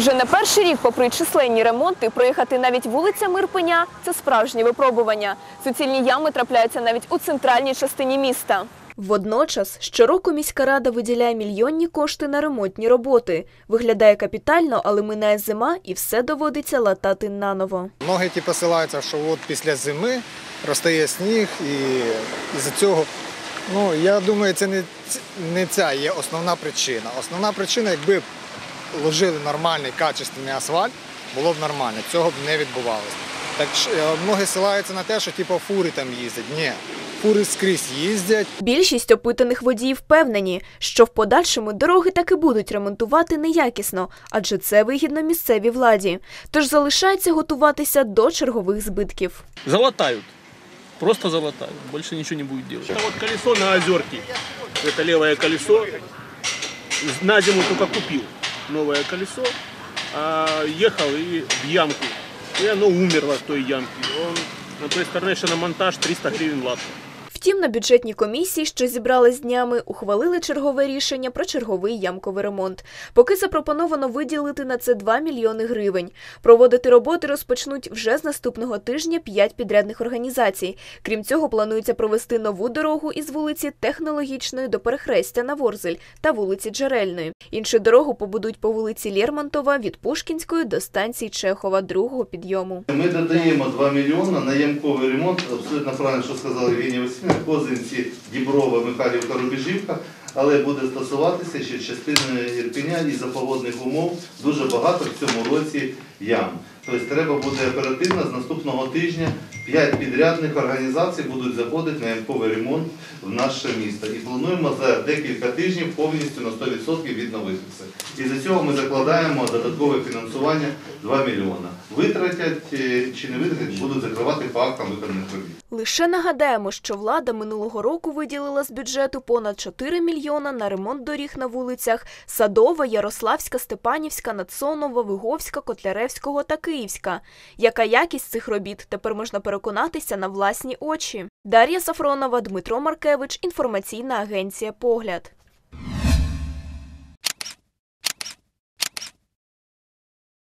Вже не перший рік, попри численні ремонти, проїхати навіть вулицями Ірпеня – це справжнє випробування. Суцільні ями трапляються навіть у центральній частині міста. Водночас, щороку міська рада виділяє мільйонні кошти на ремонтні роботи. Виглядає капітально, але минає зима і все доводиться латати наново. Многі ті посилаються, що от після зими розтає сніг і з цього. Ну, я думаю, це не, не ця є основна причина. Основна причина, якби ложили нормальний, качественний асфальт, було б нормально. Цього б не відбувалося. Так що, е, многі силаються на те, що типу, фури там їздять. Ні, фури скрізь їздять. Більшість опитаних водіїв впевнені, що в подальшому дороги таки будуть ремонтувати неякісно, адже це вигідно місцевій владі. Тож залишається готуватися до чергових збитків. Залатают. Просто залатают. Больше ничего не будет делать. Это вот колесо на озерке. Это левое колесо. На зиму только купил новое колесо. А ехал и в ямку. И оно умерло в той ямке. Он на той стороне монтаж 300 гривен латка. Втім, на бюджетній комісії, що зібрались днями, ухвалили чергове рішення про черговий ямковий ремонт. Поки запропоновано виділити на це 2 мільйони гривень. Проводити роботи розпочнуть вже з наступного тижня 5 підрядних організацій. Крім цього, планується провести нову дорогу із вулиці Технологічної до перехрестя на Ворзель та вулиці Джерельної. Іншу дорогу побудуть по вулиці Лермонтова від Пушкінської до станції Чехова другого підйому. Ми додаємо 2 мільйони на ямковий ремонт. Абсолютно правильно, що сказала Євгенія Васильівна, Козинці, Діброва, Михайлівка, Рубіжівка, але буде стосуватися ще частини Ірпеня і за погодних умов дуже багато в цьому році ям. Тобто треба буде оперативно з наступного тижня 5 підрядних організацій будуть заходити на ямковий ремонт в наше місто. І плануємо за декілька тижнів повністю на 100% відновити це. І за цього ми закладаємо додаткове фінансування 2 мільйона. Витратять е, чи не витратять, будуть закривати по актам виконаних робіт. Лише нагадаємо, що влада минулого року виділила з бюджету понад 4 мільйона на ремонт доріг на вулицях Садова, Ярославська, Степанівська, Надсонова, Виговська, Котляревського та Київська. Яка якість цих робіт тепер можна переконатися на власні очі? Дар'я Сафронова, Дмитро Маркевич, інформаційна агенція Погляд.